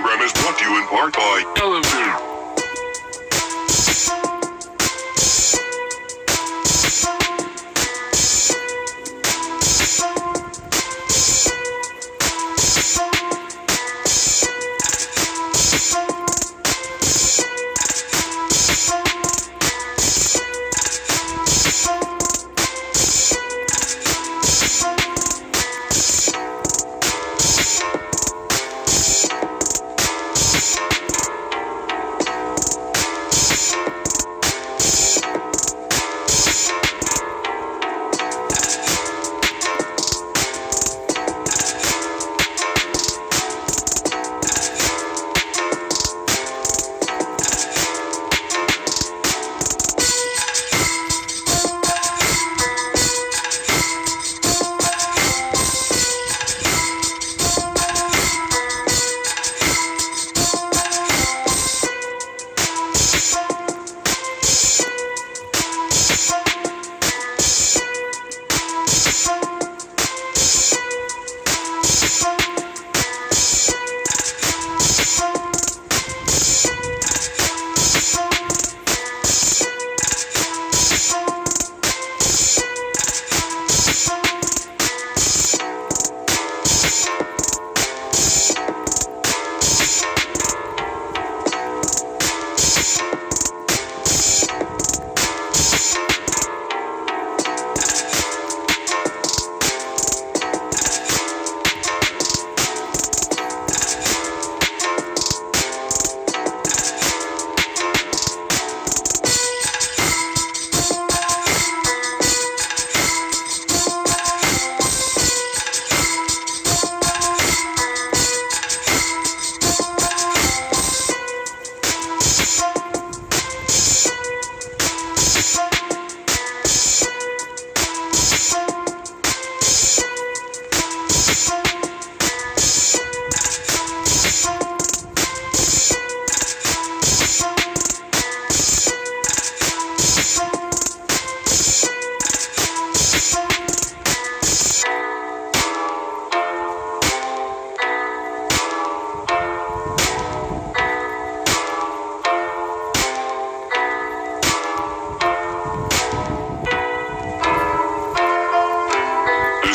program is brought to you in part by Elevator.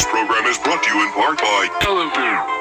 This program is brought to you in part by Elevator.